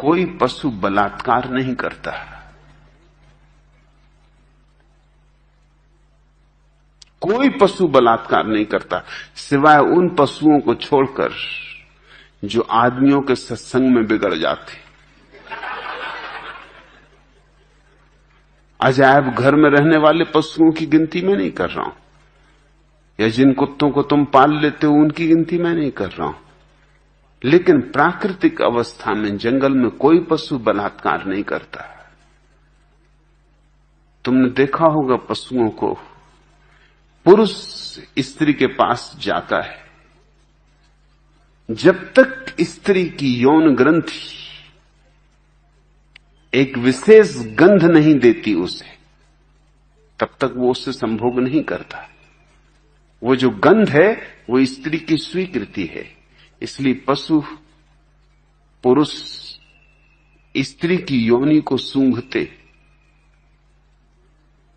कोई पशु बलात्कार नहीं करता। कोई पशु बलात्कार नहीं करता, सिवाय उन पशुओं को छोड़कर जो आदमियों के सत्संग में बिगड़ जाते। अजायब घर में रहने वाले पशुओं की गिनती मैं नहीं कर रहा हूँ, या जिन कुत्तों को तुम पाल लेते हो उनकी गिनती मैं नहीं कर रहा हूँ। लेकिन प्राकृतिक अवस्था में जंगल में कोई पशु बलात्कार नहीं करता। तुमने देखा होगा पशुओं को, पुरुष स्त्री के पास जाता है। जब तक स्त्री की यौन ग्रंथि एक विशेष गंध नहीं देती उसे, तब तक वो उससे संभोग नहीं करता। वो जो गंध है, वो स्त्री की स्वीकृति है। इसलिए पशु पुरुष स्त्री की योनि को सूंघते।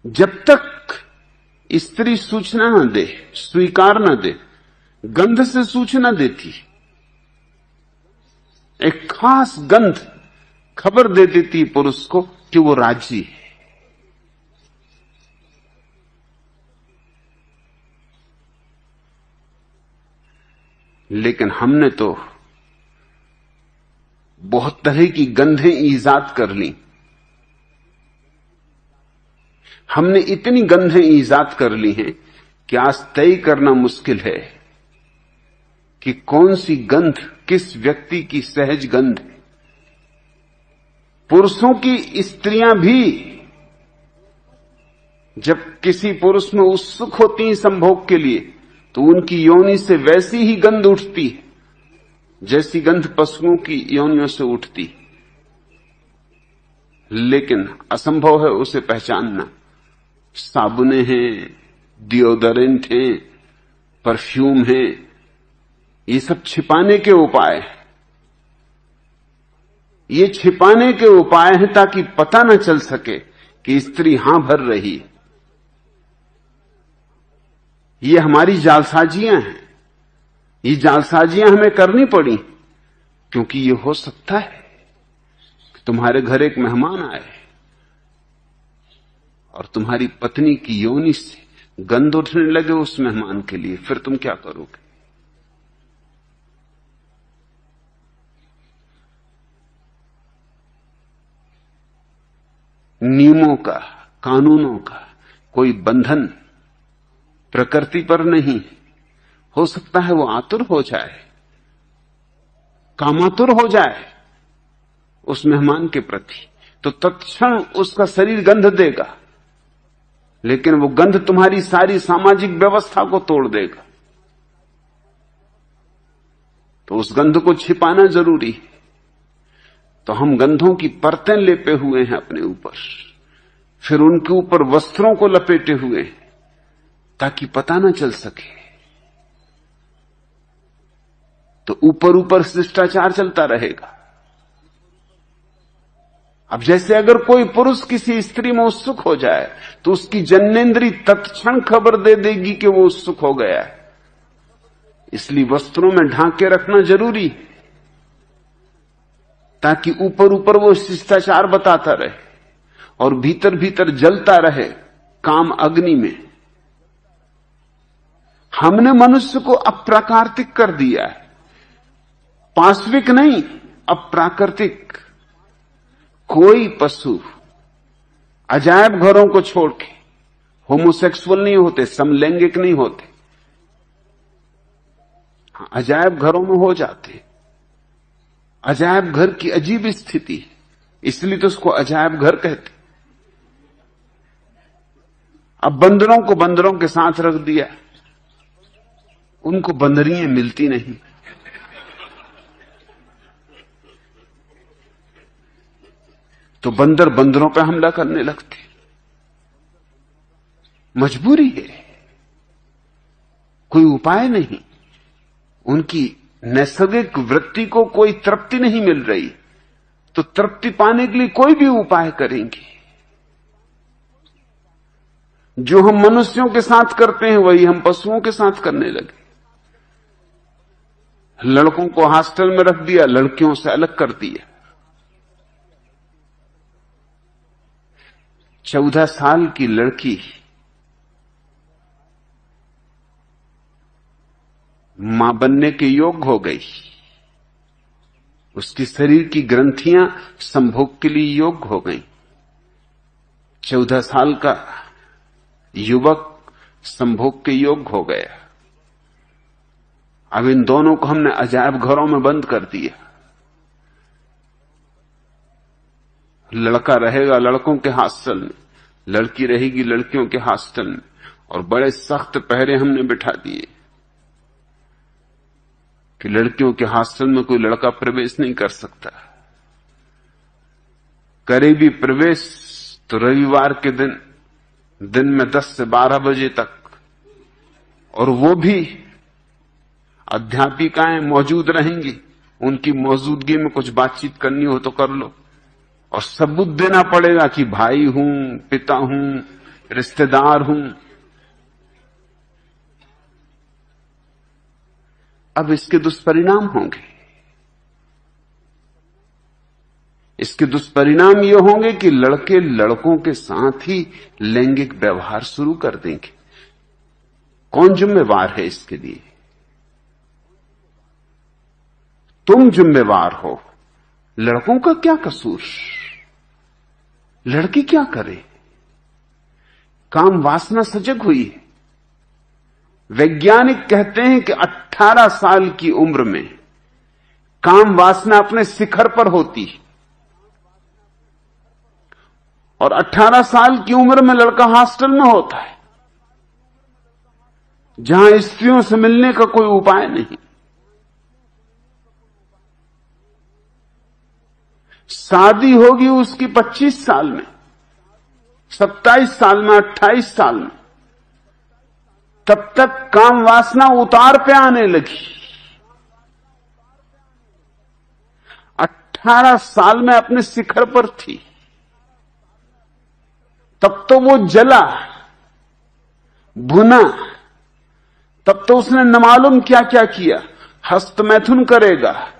जब तक स्त्री सूचना न दे, स्वीकार न दे, गंध से सूचना देती, एक खास गंध खबर दे देती पुरुष को कि वो राज़ी है। लेकिन हमने तो बहुत तरह की गंधें ईजाद कर ली। हमने इतनी गंधें ईजाद कर ली हैं कि आज तय करना मुश्किल है कि कौन सी गंध किस व्यक्ति की सहज गंध है। पुरुषों की स्त्रियाँ भी जब किसी पुरुष में उत्सुक होती हैं संभोग के लिए तो उनकी योनि से वैसी ही गंध उठती है, जैसी गंध पशुओं की योनियों से उठती लेकिन असंभव है उसे पहचानना। साबुने हैं, डिओडरेंट हैं, परफ्यूम हैं, ये सब छिपाने के उपाय ये छिपाने के उपाय हैं ताकि पता न चल सके कि स्त्री हाँ भर रही है। ये हमारी जालसाजियाँ हैं। ये जालसाजियाँ हमें करनी पड़ी, क्योंकि ये हो सकता है कि तुम्हारे घर एक मेहमान आए और तुम्हारी पत्नी की योनि से गंध उठने लगे उस मेहमान के लिए। फिर तुम क्या करोगे? नियमों का, कानूनों का कोई बंधन प्रकृति पर नहीं हो। सकता है वो आतुर हो जाए, कामातुर हो जाए, उस मेहमान के प्रति। तो तत्क्षण उसका शरीर गंध देगा, लेकिन वो गंध तुम्हारी सारी सामाजिक व्यवस्था को तोड़ देगा। तो उस गंध को छिपाना ज़रूरी है। तो हम गंधों की परतें लेपे हुए हैं अपने ऊपर, फिर उनके ऊपर वस्त्रों को लपेटे हुए हैं। ताकि पता ना चल सके। तो ऊपर ऊपर शिष्टाचार चलता रहेगा। अब जैसे अगर कोई पुरुष किसी स्त्री में उत्सुक हो जाए तो उसकी जन्नेन्द्री तत्क्षण खबर दे देगी कि वो उत्सुक हो गया है। इसलिए वस्त्रों में ढांक रखना ज़रूरी ताकि ऊपर ऊपर वो शिष्टाचार बताता रहे और भीतर भीतर जलता रहे काम अग्नि में। हमने मनुष्य को अप्राकृतिक कर दिया है। पाश्विक नहीं अप्राकृतिक। कोई पशु अजायब घरों को छोड़ के होमोसेक्सुअल नहीं होते समलैंगिक नहीं होते। हाँ, अजायब घरों में हो जाते। अजायब घर की अजीब स्थिति इसलिए तो उसको अजायब घर कहते। अब बंदरों को बंदरों के साथ रख दिया। उनको बंदरियाँ मिलती नहीं। तो बंदर बंदरों पर हमला करने लगते। मजबूरी है। कोई उपाय नहीं। उनकी नैसर्गिक वृत्ति को कोई तृप्ति नहीं मिल रही। तो तृप्ति पाने के लिए कोई भी उपाय करेंगे। जो हम मनुष्यों के साथ करते हैं, वही हम पशुओं के साथ करने लगे। लड़कों को हॉस्टल में रख दिया, लड़कियों से अलग कर दिया। चौदह साल की लड़की माँ बनने के योग हो गई। उसकी शरीर की ग्रंथियाँ संभोग के लिए योग हो गई। चौदह साल का युवक संभोग के योग हो गया। अब इन दोनों को हमने अजायब घरों में बंद कर दिया। लड़का रहेगा लड़कों के हॉस्टल में, लड़की रहेगी लड़कियों के हॉस्टल में, और बड़े सख्त पहरे हमने बिठा दिए कि लड़कियों के हॉस्टल में कोई लड़का प्रवेश नहीं कर सकता। करे भी प्रवेश तो रविवार के दिन दिन में 10 से 12 बजे तक, और वो भी अध्यापिकाएँ मौजूद रहेंगी। उनकी मौजूदगी में कुछ बातचीत करनी हो तो कर लो। और सबूत देना पड़ेगा कि भाई हूँ, पिता हूँ, रिश्तेदार हूँ। अब इसके दुष्परिणाम होंगे। इसके दुष्परिणाम ये होंगे कि लड़के लड़कों के साथ ही लैंगिक व्यवहार शुरू कर देंगे। कौन जिम्मेवार है इसके लिए? तुम जिम्मेवार हो। लड़कों का क्या कसूर? लड़की क्या करे? काम वासना सजग हुई है। वैज्ञानिक कहते हैं कि 18 साल की उम्र में काम वासना अपने शिखर पर होती है। और 18 साल की उम्र में लड़का हॉस्टल में होता है। जहाँ स्त्रियों से मिलने का कोई उपाय नहीं। शादी होगी उसकी 25 साल में 27 साल में 28 साल में। तब तक काम वासना उतार पे आने लगी। 18 साल में अपने शिखर पर थी। तब तो वो जला, भुना। तब तो उसने न मालूम क्या क्या किया। हस्तमैथुन करेगा।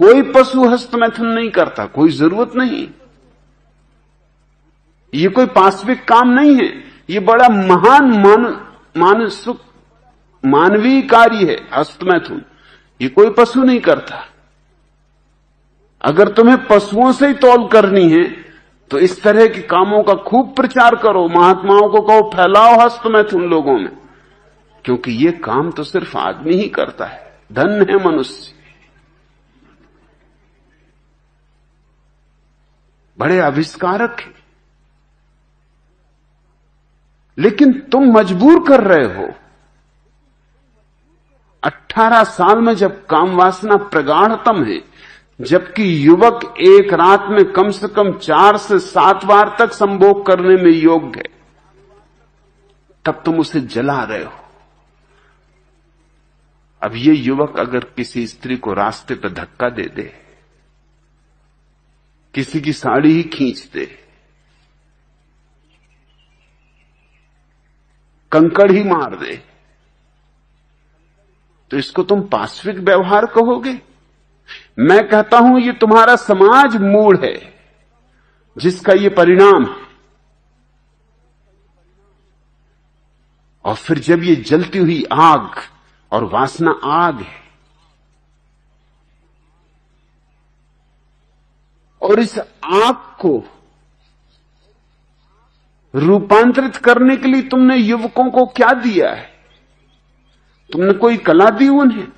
कोई पशु हस्तमैथुन नहीं करता, कोई ज़रूरत नहीं। ये कोई पाश्विक काम नहीं है। ये बड़ा महान मान, मानसिक मानवीय कार्य है हस्तमैथुन ये कोई पशु नहीं करता। अगर तुम्हें पशुओं से ही तौल करनी है तो इस तरह के कामों का खूब प्रचार करो, महात्माओं को कहो, फैलाओ हस्तमैथुन लोगों में। क्योंकि ये काम तो सिर्फ़ आदमी ही करता है, धन है मनुष्य। बड़े आविष्कारक हैं। लेकिन तुम मजबूर कर रहे हो। 18 साल में जब काम वासना प्रगाढ़तम है, जबकि युवक एक रात में कम से कम चार से सात बार तक संभोग करने में योग्य है, तब तुम उसे जला रहे हो। अब ये युवक अगर किसी स्त्री को रास्ते पर धक्का दे दे किसी की साड़ी ही खींच दे। कंकड़ ही मार दे। तो इसको तुम पाश्विक व्यवहार कहोगे? मैं कहता हूँ, ये तुम्हारा समाज मूड है, जिसका ये परिणाम है। और फिर जब ये जलती हुई आग और वासना आग है और इस आग को रूपांतरित करने के लिए तुमने युवकों को क्या दिया है? तुमने कोई कला दी उन्हें?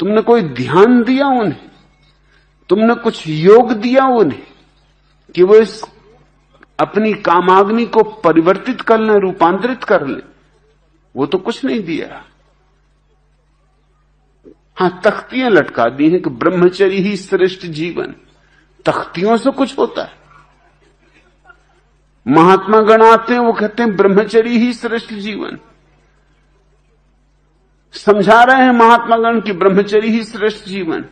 तुमने कोई ध्यान दिया उन्हें? तुमने कुछ योग दिया उन्हें कि वो इस अपनी कामाग्नि को परिवर्तित कर लें, रूपांतरित कर लें? वो तो कुछ नहीं दिया। हाँ, तख्तियाँ लटका दी हैं कि ब्रह्मचर्य ही श्रेष्ठ जीवन। तख्तियों से कुछ होता है। महात्मा गण आते हैं, वो कहते हैं, ब्रह्मचरी ही श्रेष्ठ जीवन। समझा रहे हैं महात्मा गण की ब्रह्मचरी ही श्रेष्ठ जीवन।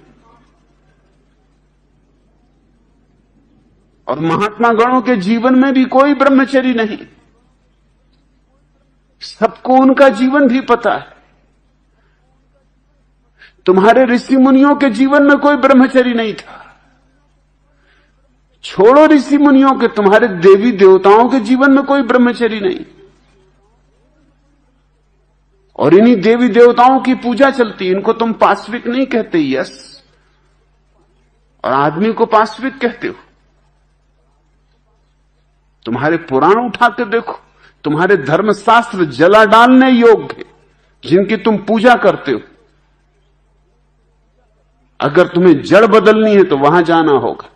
और महात्मा गणों के जीवन में भी कोई ब्रह्मचरी नहीं। सबको उनका जीवन भी पता है। तुम्हारे ऋषि मुनियों के जीवन में कोई ब्रह्मचरी नहीं था। छोड़ो ऋषि मुनियों के, तुम्हारे देवी देवताओं के जीवन में कोई ब्रह्मचरी नहीं। और इन्हीं देवी देवताओं की पूजा चलती, इनको तुम पाश्विक नहीं कहते, यस। और आदमी को पाश्विक कहते हो। तुम्हारे पुराण उठा के देखो, तुम्हारे धर्मशास्त्र जला डालने योग्य जिनकी तुम पूजा करते हो। अगर तुम्हें जड़ बदलनी है तो वहाँ जाना होगा।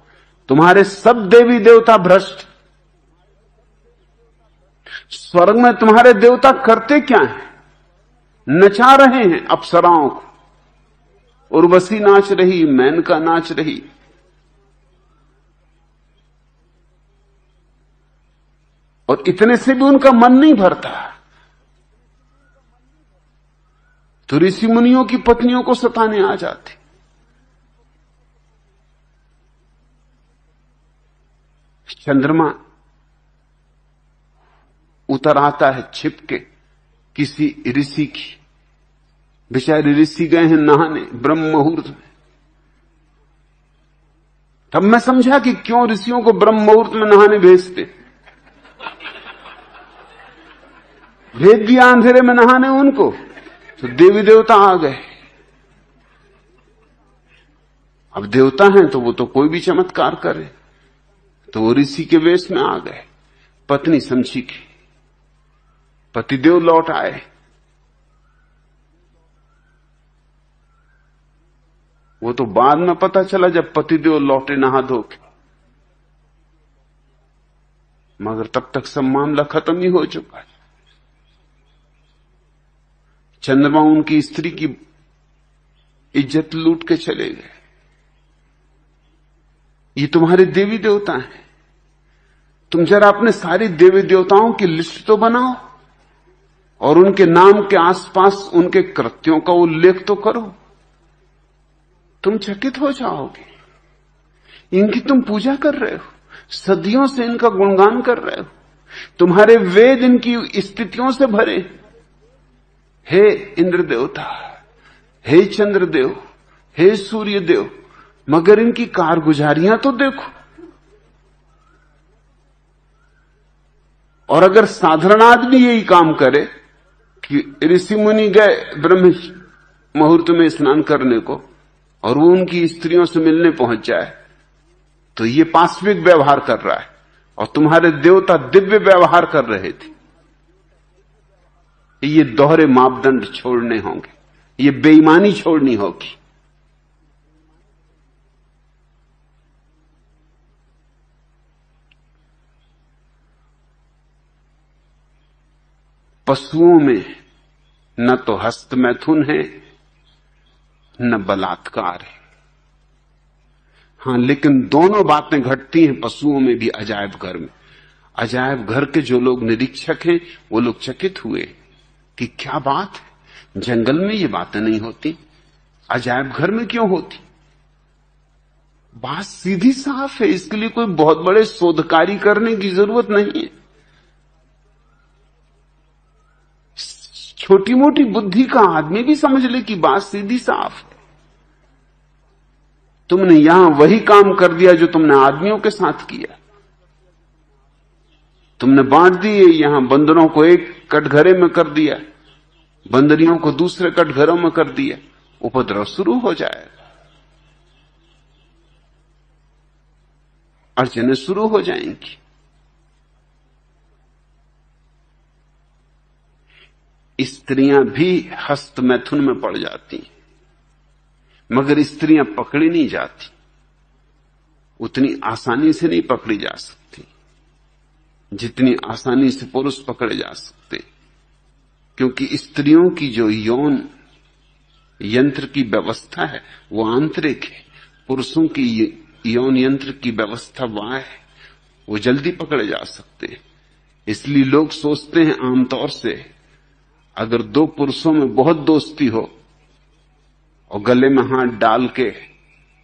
तुम्हारे सब देवी देवता भ्रष्ट। स्वर्ग में तुम्हारे देवता करते क्या है? नचा रहे हैं अप्सराओं को। उर्वशी नाच रही, मैनका नाच रही। और इतने से भी उनका मन नहीं भरता। तो ऋषि मुनियों की पत्नियों को सताने आ जाते। चंद्रमा उतर आता है छिपके किसी ऋषि की। बेचारे ऋषि गए हैं नहाने, ब्रह्म मुहूर्त में। तब मैं समझा कि क्यों ऋषियों को ब्रह्म मुहूर्त में नहाने भेजते? भेज दिया अंधेरे में नहाने उनको तो देवी देवता आ गए। अब देवता हैं तो वो तो कोई भी चमत्कार करे। तो वो ऋषि के वेश में आ गए। पत्नी समझी की पतिदेव लौट आए। वो तो बाद में पता चला जब पतिदेव लौटे नहा धो के। मगर तब तक सब मामला खत्म ही हो चुका है। चंद्रमा उनकी स्त्री की इज़्ज़त लूट के चले गए। ये तुम्हारे देवी देवता हैं। तुम जरा अपने सारी देवी देवताओं की लिस्ट तो बनाओ, और उनके नाम के आसपास उनके कृत्यों का उल्लेख तो करो। तुम चकित हो जाओगे। इनकी तुम पूजा कर रहे हो, सदियों से इनका गुणगान कर रहे हो। तुम्हारे वेद इनकी स्थितियों से भरे। हे इंद्र देवता हे चंद्रदेव, हे सूर्य देव मगर इनकी कारगुजारियाँ तो देखो। और अगर साधारण आदमी यही काम करे कि ऋषि मुनि गए ब्रह्म मुहूर्त में स्नान करने को और वो उनकी स्त्रियों से मिलने पहुँच जाए तो ये पाश्विक व्यवहार कर रहा है और तुम्हारे देवता दिव्य व्यवहार कर रहे थे। ये दोहरे मापदंड छोड़ने होंगे, ये बेईमानी छोड़नी होगी। पशुओं में न तो हस्त मैथुन है, न बलात्कार है। हाँ, लेकिन दोनों बातें घटती हैं पशुओं में भी अजायब घर में। अजायब घर के जो लोग निरीक्षक हैं, वो लोग चकित हुए कि क्या बात है? जंगल में ये बातें नहीं होती। अजायब घर में क्यों होती? बात सीधी साफ़ है, इसके लिए कोई बहुत बड़े शोधकारी करने की ज़रूरत नहीं है। छोटी मोटी बुद्धि का आदमी भी समझ ले कि बात सीधी साफ़ है। तुमने यहाँ वही काम कर दिया जो तुमने आदमियों के साथ किया। तुमने बांट दिए, यहाँ बंदरों को एक कटघरे में कर दिया, बंदरियों को दूसरे कटघरों में कर दिया, उपद्रव शुरू हो जाएगा। अड़चने शुरू हो जाएँगी। स्त्रियाँ भी हस्त मैथुन में पड़ जाती, मगर स्त्रियाँ पकड़ी नहीं जाती, उतनी आसानी से नहीं पकड़ी जा सकती, जितनी आसानी से पुरुष पकड़े जा सकते, क्योंकि स्त्रियों की जो यौन यंत्र की व्यवस्था है, वो आंतरिक है, पुरुषों की यौन यंत्र की व्यवस्था वहाँ है, वो जल्दी पकड़े जा सकते हैं। इसलिए लोग सोचते हैं आमतौर से अगर दो पुरुषों में बहुत दोस्ती हो और गले में हाथ डाल के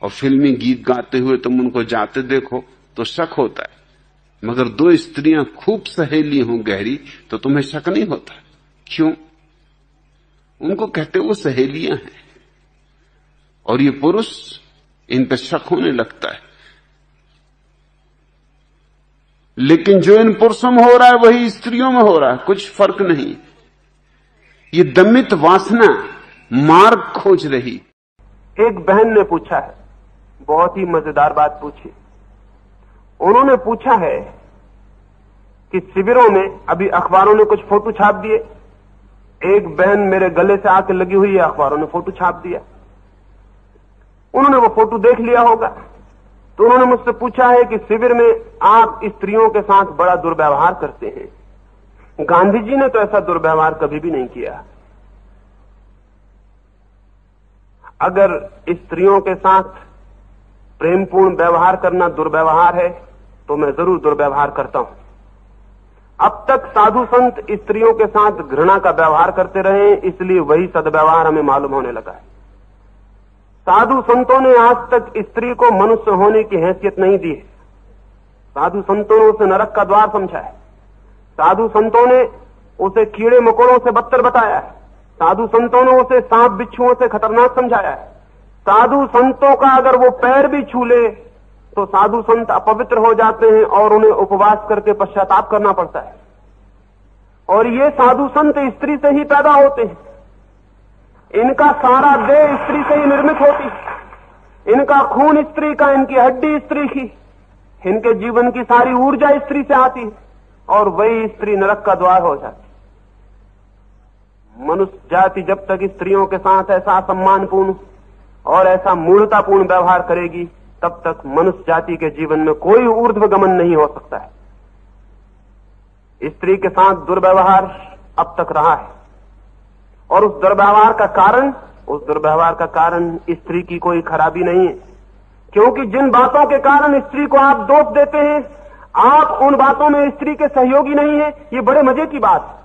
और फिल्मी गीत गाते हुए तुम उनको जाते देखो तो शक होता है। मगर दो स्त्रियाँ खूब सहेली हो गहरी तो तुम्हें शक नहीं होता। क्यों? उनको कहते वो सहेलियाँ हैं। और ये पुरुष इन पर शक होने लगता है। लेकिन जो इन पुरुषों में हो रहा है, वही स्त्रियों में हो रहा है। कुछ फ़र्क नहीं। ये दमित वासना मार्ग खोज रही। एक बहन ने पूछा है, बहुत ही मज़ेदार बात पूछी। उन्होंने पूछा है कि शिविरों में अभी अखबारों ने कुछ फ़ोटो छाप दिए? एक बहन मेरे गले से आके लगी हुई है, अखबारों ने फ़ोटो छाप दिया। उन्होंने वो फ़ोटो देख लिया होगा। तो उन्होंने मुझसे पूछा है कि शिविर में आप स्त्रियों के साथ बड़ा दुर्व्यवहार करते हैं। गांधी जी ने तो ऐसा दुर्व्यवहार कभी भी नहीं किया। अगर स्त्रियों के साथ प्रेमपूर्ण व्यवहार करना दुर्व्यवहार है तो मैं ज़रूर दुर्व्यवहार करता हूँ। अब तक साधु संत स्त्रियों के साथ घृणा का व्यवहार करते रहे, इसलिए वही सदव्यवहार हमें मालूम होने लगा है। साधु संतों ने आज तक स्त्री को मनुष्य होने की हैसियत नहीं दी है। साधु संतों ने उसे नरक का द्वार समझा है। साधु संतों ने उसे कीड़े मकोड़ों से बदतर बताया है। साधु संतों ने उसे सांप बिच्छुओं से खतरनाक समझाया है। साधु संतों का अगर वो पैर भी छू ले तो साधु संत अपवित्र हो जाते हैं और उन्हें उपवास करके पश्चाताप करना पड़ता है। और ये साधु संत स्त्री से ही पैदा होते हैं। इनका सारा देह स्त्री से ही निर्मित होती है। इनका खून स्त्री का, इनकी हड्डी स्त्री की, इनके जीवन की सारी ऊर्जा स्त्री से आती है। और वही स्त्री नरक का द्वार हो जाती। मनुष्य जाति जब तक स्त्रियों के साथ ऐसा सम्मानपूर्ण और ऐसा मूर्तापूर्ण व्यवहार करेगी, तब तक मनुष्य जाति के जीवन में कोई ऊर्ध्व गमन नहीं हो सकता है। स्त्री के साथ दुर्व्यवहार अब तक रहा है। और उस दुर्व्यवहार का कारण, उस दुर्व्यवहार का कारण स्त्री की कोई खराबी नहीं है। क्योंकि जिन बातों के कारण स्त्री को आप दोष देते हैं आप उन बातों में स्त्री के सहयोगी नहीं है, ये बड़े मज़े की बात।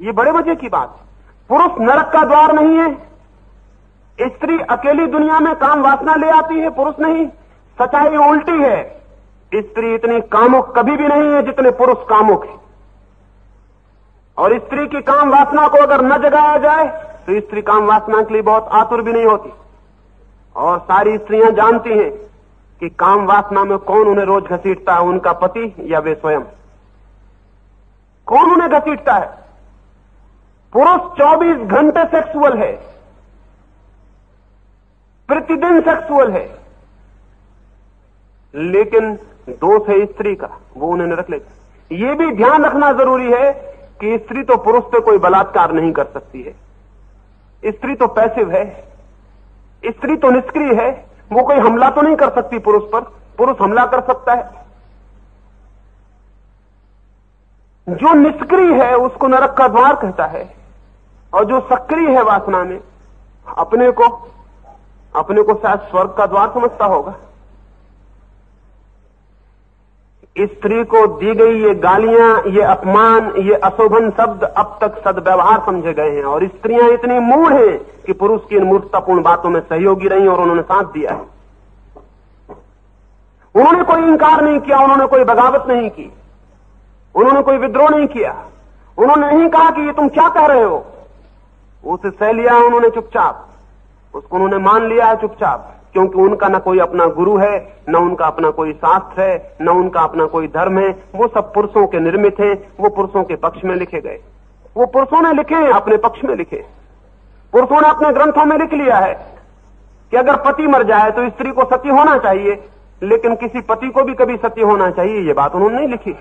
ये बड़े मज़े की बात। पुरुष नरक का द्वार नहीं है। स्त्री अकेली दुनिया में काम वासना ले आती है, पुरुष नहीं। सच्चाई उल्टी है। स्त्री इतनी कामुक कभी भी नहीं है जितने पुरुष कामुक है। और स्त्री की काम वासना को अगर न जगाया जाए तो स्त्री काम वासना के लिए बहुत आतुर भी नहीं होती। और सारी स्त्रियाँ जानती हैं कि काम वासना में कौन उन्हें रोज घसीटता है, उनका पति या वे स्वयं? कौन उन्हें घसीटता है? पुरुष 24 घंटे सेक्सुअल है। प्रतिदिन सेक्सुअल है। लेकिन दोष है स्त्री का, वो उन्हें रख लेते। ये भी ध्यान रखना ज़रूरी है कि स्त्री तो पुरुष पे कोई बलात्कार नहीं कर सकती है। स्त्री तो पैसिव है। स्त्री तो निष्क्रिय है। वो कोई हमला तो नहीं कर सकती पुरुष पर। पुरुष हमला कर सकता है। जो निष्क्रिय है, उसको नरक का द्वार कहता है। और जो सक्रिय है वासना में, अपने को अपने को शायद स्वर्ग का द्वार समझता होगा। स्त्री को दी गई ये गालियाँ, ये अपमान, ये अशोभन शब्द अब तक सदव्यवहार समझे गए हैं। और स्त्रियाँ इतनी मूढ़ हैं कि पुरुष की इन मूर्खतापूर्ण बातों में सहयोगी रही और उन्होंने साथ दिया है। उन्होंने कोई इंकार नहीं किया, उन्होंने कोई बगावत नहीं की, उन्होंने कोई विद्रोह नहीं किया। उन्होंने नहीं कहा कि ये तुम क्या कह रहे हो। उसे सह लिया उन्होंने चुपचाप, उसको उन्होंने मान लिया है चुपचाप। क्योंकि उनका ना कोई अपना गुरु है, न उनका अपना कोई शास्त्र है, न उनका अपना कोई धर्म है। वो सब पुरुषों के निर्मित हैं, वो पुरुषों के पक्ष में लिखे गए। वो पुरुषों ने लिखे हैं, अपने पक्ष में लिखे। पुरुषों ने अपने ग्रंथों में लिख लिया है कि अगर पति मर जाए तो स्त्री को सती होना चाहिए, लेकिन किसी पति को भी कभी सती होना चाहिए, ये बात उन्होंने नहीं लिखी।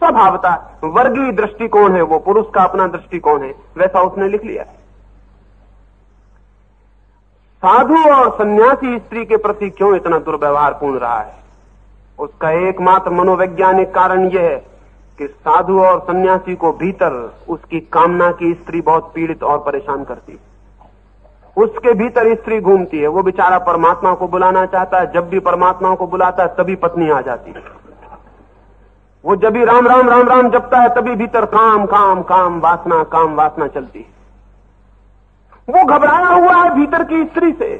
स्वभावता वर्गीय दृष्टिकोण है वो, पुरुष का अपना दृष्टिकोण है, वैसा उसने लिख लिया है। साधु और सन्यासी स्त्री के प्रति क्यों इतना दुर्व्यवहार पूर्ण रहा है? उसका एकमात्र मनोवैज्ञानिक कारण यह है कि साधु और सन्यासी को भीतर उसकी कामना की स्त्री बहुत पीड़ित और परेशान करती है। उसके भीतर स्त्री घूमती है। वो बेचारा परमात्मा को बुलाना चाहता है, जब भी परमात्मा को बुलाता है, तभी पत्नी आ जाती है। वो जब भी राम राम राम राम जपता है, तभी भीतर काम काम काम, वासना काम, वासना चलती है। वो घबराया हुआ है भीतर की स्त्री से।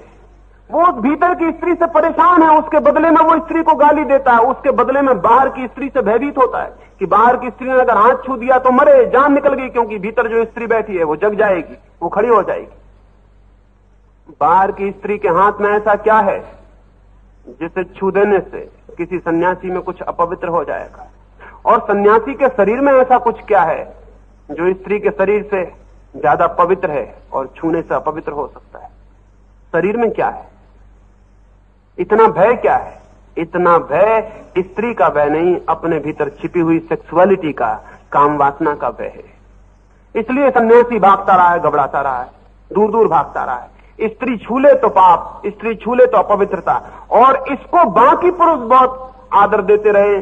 वो भीतर की स्त्री से परेशान है, उसके बदले में वो स्त्री को गाली देता है, उसके बदले में बाहर की स्त्री से भयभीत होता है कि बाहर की स्त्री ने अगर हाथ छू दिया तो मरे, जान निकल गई, क्योंकि भीतर जो स्त्री बैठी है वो जग जाएगी, वो खड़ी हो जाएगी। बाहर की स्त्री के हाथ में ऐसा क्या है जिसे छू देने से किसी सन्यासी में कुछ अपवित्र हो जाएगा? और सन्यासी के शरीर में ऐसा कुछ क्या है जो स्त्री के शरीर से ज़्यादा पवित्र है और छूने से अपवित्र हो सकता है। शरीर में क्या है? इतना भय क्या है? इतना भय स्त्री का भय नहीं, अपने भीतर छिपी हुई सेक्सुअलिटी का, काम वासना का भय है। इसलिए सन्यासी भागता रहा है, घबराता रहा है दूर दूर भागता रहा है। स्त्री छूले तो पाप, स्त्री छूले तो अपवित्रता, और इसको बाकी पुरुष बहुत आदर देते रहे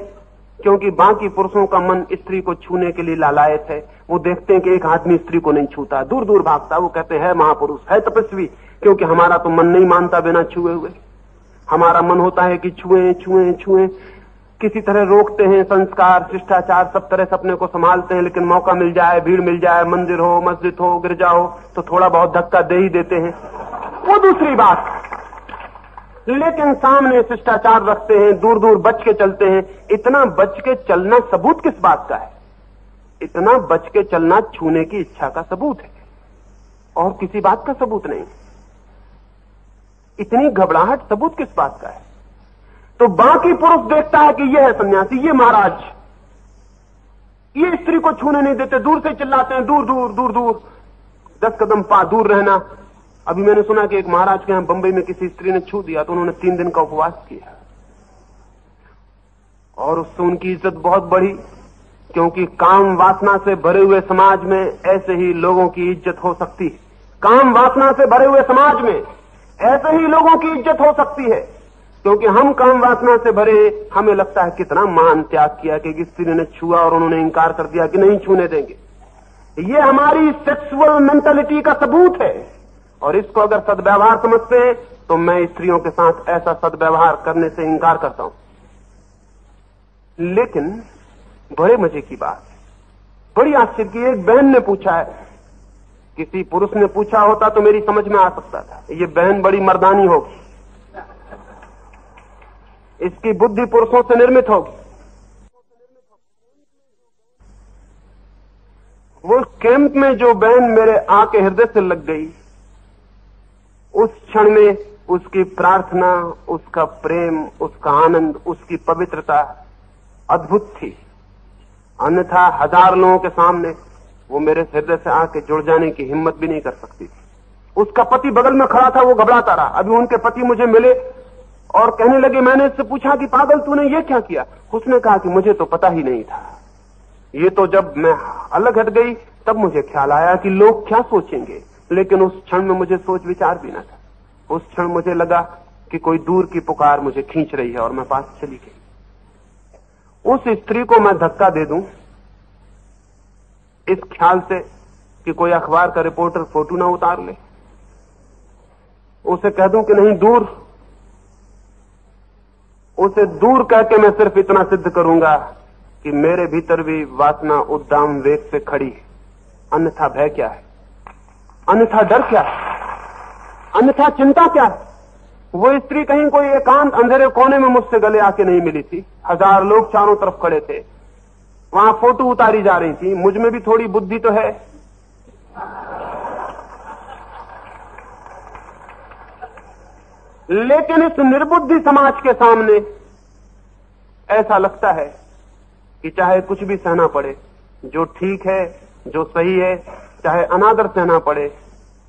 क्योंकि बाकी पुरुषों का मन स्त्री को छूने के लिए लालायत है। वो देखते हैं कि एक आदमी स्त्री को नहीं छूता। दूर दूर भागता वो कहते हैं महापुरुष, है तपस्वी, क्योंकि हमारा तो मन नहीं मानता बिना छुए हुए। हमारा मन होता है कि छुए छुए छुए। किसी तरह रोकते हैं, संस्कार, शिष्टाचार, सब तरह से अपने को संभालते हैं, लेकिन मौका मिल जाए, भीड़ मिल जाए, मंदिर हो, मस्जिद हो, गिरजा हो तो थोड़ा बहुत धक्का दे ही देते हैं। वो दूसरी बात लेकिन सामने शिष्टाचार रखते हैं दूर दूर बच के चलते हैं। इतना बच के चलना सबूत किस बात का है? इतना बच के चलना छूने की इच्छा का सबूत है। और किसी बात का सबूत नहीं। इतनी घबराहट सबूत किस बात का है? तो बाकी पुरुष देखता है कि यह है सन्यासी, ये महाराज। ये स्त्री को छूने नहीं देते, दूर से चिल्लाते हैं दूर दूर दूर दूर दस कदम पा, दूर रहना। अभी मैंने सुना कि एक महाराज के यहाँ बंबई में किसी स्त्री ने छू दिया तो उन्होंने तीन दिन का उपवास किया। और उससे उनकी इज़्ज़त बहुत बढ़ी, क्योंकि काम वासना से भरे हुए समाज में ऐसे ही लोगों की इज़्ज़त हो सकती है। काम वासना से भरे हुए समाज में ऐसे ही लोगों की इज़्ज़त हो सकती है, क्योंकि हम काम वासना से भरे, हमें लगता है कितना मान त्याग किया कि स्त्री ने छुआ और उन्होंने इंकार कर दिया कि नहीं छूने देंगे। ये हमारी सेक्सुअल मेंटेलिटी का सबूत है। और इसको अगर सदव्यवहार समझते हैं तो मैं स्त्रियों के साथ ऐसा सदव्यवहार करने से इंकार करता हूँ। लेकिन बड़े मज़े की बात। बड़ी आश्चर्य की, एक बहन ने पूछा है। किसी पुरुष ने पूछा होता तो मेरी समझ में आ सकता था। ये बहन बड़ी मर्दानी होगी। इसकी बुद्धि पुरुषों से निर्मित होगी। वो कैंप में जो बहन मेरे आके हृदय से लग गई उस क्षण में उसकी प्रार्थना, उसका प्रेम, उसका आनंद, उसकी पवित्रता अद्भुत थी। अन्यथा हज़ार लोगों के सामने वो मेरे हृदय से आके जुड़ जाने की हिम्मत भी नहीं कर सकती थी। उसका पति बगल में खड़ा था, वो घबराता रहा। अभी उनके पति मुझे मिले और कहने लगे, मैंने इससे पूछा कि पागल तूने ये क्या किया? उसने कहा कि मुझे तो पता ही नहीं था। ये तो जब मैं अलग हट गई, तब मुझे ख्याल आया कि लोग क्या सोचेंगे। लेकिन उस क्षण में मुझे सोच विचार भी ना था। उस क्षण मुझे लगा कि कोई दूर की पुकार मुझे खींच रही है और मैं पास चली गई। उस स्त्री को मैं धक्का दे दूँ, इस ख्याल से कि कोई अखबार का रिपोर्टर फ़ोटो ना उतार ले। उसे कह दूँ कि नहीं, दूर। उसे दूर करके मैं सिर्फ़ इतना सिद्ध करूँगा कि मेरे भीतर भी वासना उद्दाम वेग से खड़ी अन्यथा भय क्या है? अन्यथा डर क्या अन्यथा चिंता क्या वो स्त्री कहीं कोई एकांत अंधेरे कोने में मुझसे गले आके नहीं मिली थी। हज़ार लोग चारों तरफ़ खड़े थे। वहाँ फ़ोटो उतारी जा रही थी। मुझमें भी थोड़ी बुद्धि तो है। लेकिन इस निर्बुद्धि समाज के सामने ऐसा लगता है कि चाहे कुछ भी सहना पड़े, जो ठीक है, जो सही है चाहे अनादर सहना पड़े,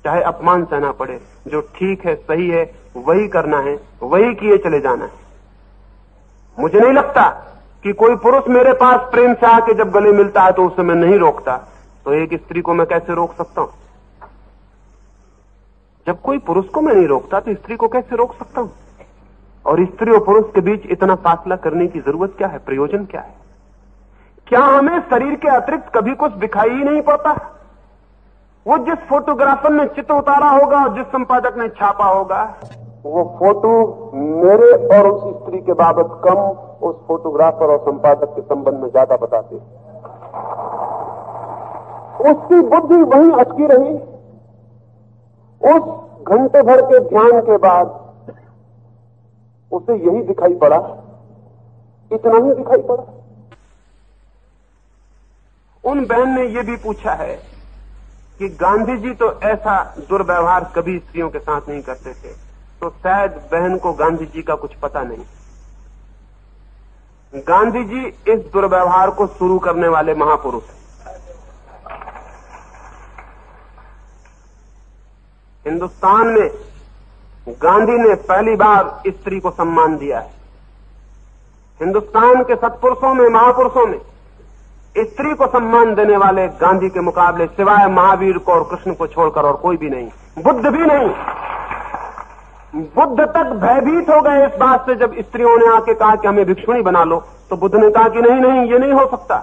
चाहे अपमान सहना पड़े, जो ठीक है, सही है, वही करना है, वही किए चले जाना है। मुझे नहीं लगता कि कोई पुरुष मेरे पास प्रेम से आके जब गले मिलता है तो उसे मैं नहीं रोकता। तो एक स्त्री को मैं कैसे रोक सकता हूँ? जब कोई पुरुष को मैं नहीं रोकता तो स्त्री को कैसे रोक सकता हूँ? और स्त्री और पुरुष के बीच इतना फासला करने की ज़रूरत क्या है? प्रयोजन क्या है? क्या हमें शरीर के अतिरिक्त कभी कुछ दिखाई ही नहीं पड़ता? वो जिस फोटोग्राफर ने चित्र उतारा होगा और जिस संपादक ने छापा होगा वो फ़ोटो मेरे और उस स्त्री के बाबत कम उस फोटोग्राफर और संपादक के संबंध में ज़्यादा बताते उसकी बुद्धि वहीं अटकी रही। उस घंटे भर के ध्यान के बाद उसे यही दिखाई पड़ा। इतना ही दिखाई पड़ा। उन बहन ने यह भी पूछा है कि गांधी जी तो ऐसा दुर्व्यवहार कभी स्त्रियों के साथ नहीं करते थे तो शायद बहन को गांधी जी का कुछ पता नहीं। गांधी जी इस दुर्व्यवहार को शुरू करने वाले महापुरुष हैं। हिंदुस्तान में गांधी ने पहली बार स्त्री को सम्मान दिया है। हिंदुस्तान के सत्पुरुषों में, महापुरुषों में स्त्री को सम्मान देने वाले गांधी के मुकाबले सिवाय महावीर को और कृष्ण को छोड़कर और कोई भी नहीं। बुद्ध भी नहीं। बुद्ध तक भयभीत हो गए इस बात से जब स्त्रियों ने आके कहा कि हमें भिक्षुणी बना लो तो बुद्ध ने कहा कि नहीं नहीं, ये नहीं हो सकता।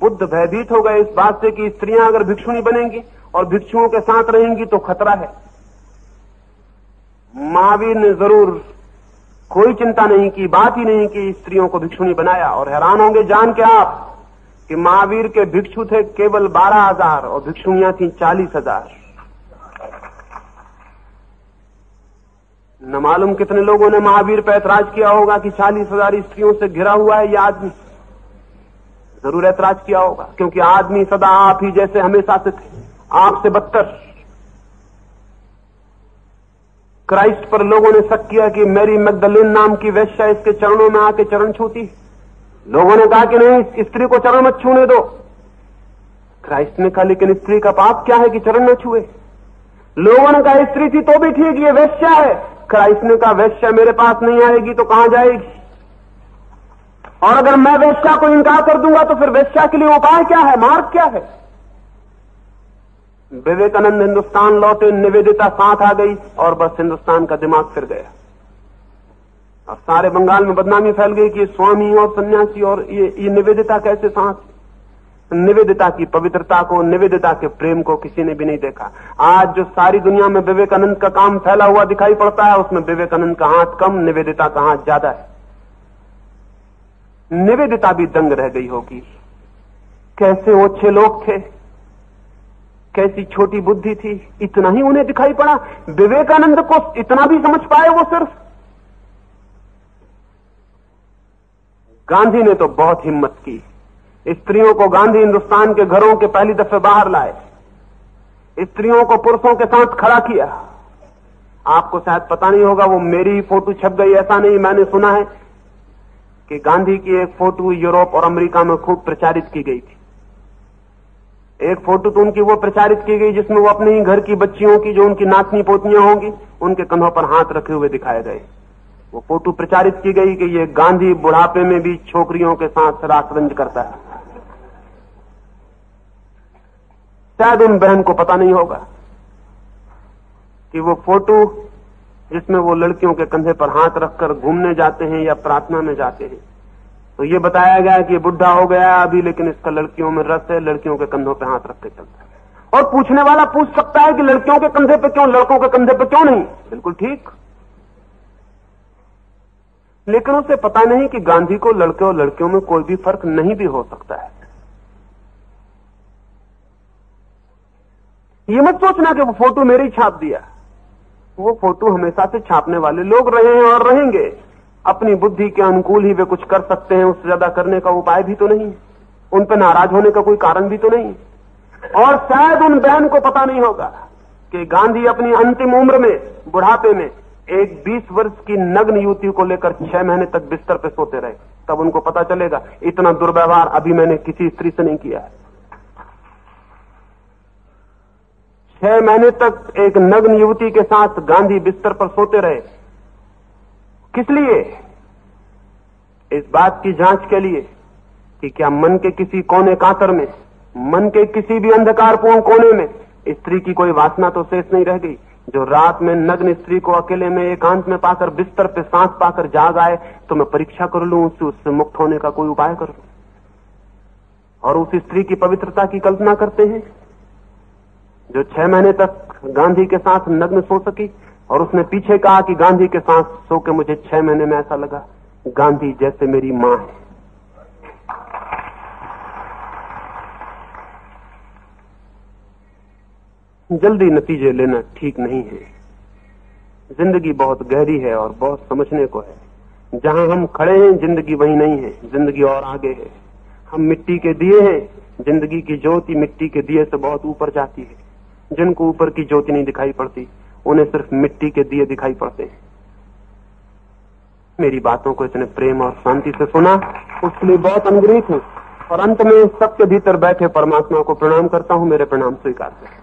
बुद्ध भयभीत हो गए इस बात से कि स्त्रियाँ अगर भिक्षुणी बनेंगी और भिक्षुओं के साथ रहेंगी तो खतरा है। महावीर ने ज़रूर कोई चिंता नहीं की, बात ही नहीं की स्त्रियों को भिक्षुणी बनाया और हैरान होंगे, जान के आप। कि महावीर के भिक्षु थे केवल बारह हज़ार और भिक्षुणियाँ थी चालीस हज़ार। न मालूम कितने लोगों ने महावीर पर ऐतराज किया होगा कि चालीस हज़ार स्त्रियों से घिरा हुआ है यह आदमी। ज़रूर ऐतराज किया होगा, क्योंकि आदमी सदा आप ही जैसे हमेशा से थे आपसे बदतर। क्राइस्ट पर लोगों ने शक किया कि मेरी मैगदलिन नाम की वैश्या इसके चरणों में आके चरण छूती लोगों ने कहा कि नहीं, स्त्री को चरण मत छूने दो। क्राइस्ट ने कहा, लेकिन स्त्री का पाप क्या है कि चरण न छुए? लोगों ने कहा, स्त्री थी तो भी ठीक, ये वैश्या है। क्राइस्ट ने कहा, वैश्या मेरे पास नहीं आएगी तो कहाँ जाएगी? और अगर मैं वैश्या को इनकार कर दूँगा तो फिर वैश्या के लिए उपाय क्या है, मार्ग क्या है? विवेकानंद हिंदुस्तान लौटे, निवेदिता साथ आ गई और बस हिंदुस्तान का दिमाग फिर गया। और सारे बंगाल में बदनामी फैल गई कि स्वामी और सन्यासी और ये ये निवेदिता कैसे साथ? निवेदिता की पवित्रता को, निवेदिता के प्रेम को किसी ने भी नहीं देखा। आज जो सारी दुनिया में विवेकानंद का काम फैला हुआ दिखाई पड़ता है, उसमें विवेकानंद का हाथ कम, निवेदिता का हाथ ज़्यादा है। निवेदिता भी दंग रह गई होगी। कैसे ओछे लोग थे? कैसी छोटी बुद्धि थी? इतना ही उन्हें दिखाई पड़ा। विवेकानंद को इतना भी समझ पाए वो सिर्फ़। गांधी ने तो बहुत हिम्मत की। स्त्रियों को गांधी हिंदुस्तान के घरों के पहली दफे बाहर लाए। स्त्रियों को पुरुषों के साथ खड़ा किया। आपको शायद पता नहीं होगा, वो मेरी ही फ़ोटो छप गई, ऐसा नहीं मैंने सुना है कि गांधी की एक फ़ोटो यूरोप और अमेरिका में खूब प्रचारित की गई थी। एक फ़ोटो तो उनकी वो प्रचारित की गई जिसमें वो अपने ही घर की बच्चियों की, जो उनकी नातनी पोतियाँ होंगी, उनके कंधों पर हाथ रखे हुए दिखाए गए। वो फ़ोटो प्रचारित की गई कि ये गांधी बुढ़ापे में भी छोकरियों के साथ रासरंज करता है। शायद उन बहन को पता नहीं होगा कि वो फ़ोटो जिसमें वो लड़कियों के कंधे पर हाथ रखकर घूमने जाते हैं या प्रार्थना में जाते हैं तो ये बताया गया कि ये बुढ़ा हो गया अभी, लेकिन इसका लड़कियों में रस है, लड़कियों के कंधों पर हाथ रख के चलता है। और पूछने वाला पूछ सकता है कि लड़कियों के कंधे पे क्यों, लड़कों के कंधे पे क्यों नहीं? बिल्कुल ठीक। लेकिन उसे पता नहीं कि गांधी को लड़के और लड़कियों में कोई भी फ़र्क नहीं भी हो सकता है। ये मत सोचना कि वो फ़ोटो मेरे छाप दिया। वो फ़ोटो हमेशा से छापने वाले लोग रहे हैं और रहेंगे। अपनी बुद्धि के अनुकूल ही वे कुछ कर सकते हैं, उससे ज़्यादा करने का उपाय भी तो नहीं उन पर नाराज़ होने का कोई कारण भी तो नहीं और शायद उन बहन को पता नहीं होगा कि गांधी अपनी अंतिम उम्र में बुढ़ापे में एक 20 वर्ष की नग्न युवती को लेकर छह महीने तक बिस्तर पे सोते रहे। तब उनको पता चलेगा, इतना दुर्व्यवहार अभी मैंने किसी स्त्री से नहीं किया है। छह महीने तक एक नग्न युवती के साथ गांधी बिस्तर पर सोते रहे। किस लिए? इस बात की जाँच के लिए कि क्या मन के किसी कोने कातर में, मन के किसी भी अंधकारपूर्ण कोने में स्त्री की कोई वासना तो शेष नहीं रह गई। जो रात में नग्न स्त्री को अकेले में एकांत में पाकर, बिस्तर पे सांस पाकर जाग आए तो मैं परीक्षा कर लू, उससे उससे मुक्त होने का कोई उपाय कर? लू और उस स्त्री की पवित्रता की कल्पना करते हैं? जो छह महीने तक गांधी के साथ नग्न सो सकी, और उसने पीछे कहा कि गांधी के साथ सो के मुझे छह महीने में ऐसा लगा, गांधी जैसे मेरी माँ है। जल्दी नतीजे लेना ठीक नहीं है। ज़िंदगी बहुत गहरी है और बहुत समझने को है। जहाँ हम खड़े हैं, ज़िंदगी वही नहीं है। ज़िंदगी और आगे है। हम मिट्टी के दिए हैं। ज़िंदगी की ज्योति मिट्टी के दिए से बहुत ऊपर जाती है। जिनको ऊपर की ज्योति नहीं दिखाई पड़ती, उन्हें सिर्फ़ मिट्टी के दिए दिखाई पड़ते हैं। मेरी बातों को इतने प्रेम और शांति से सुना, उसके लिए बहुत अनुग्रहित हूँ। और अंत में सबके भीतर बैठे परमात्मा को प्रणाम करता हूँ। मेरे प्रणाम स्वीकार करें।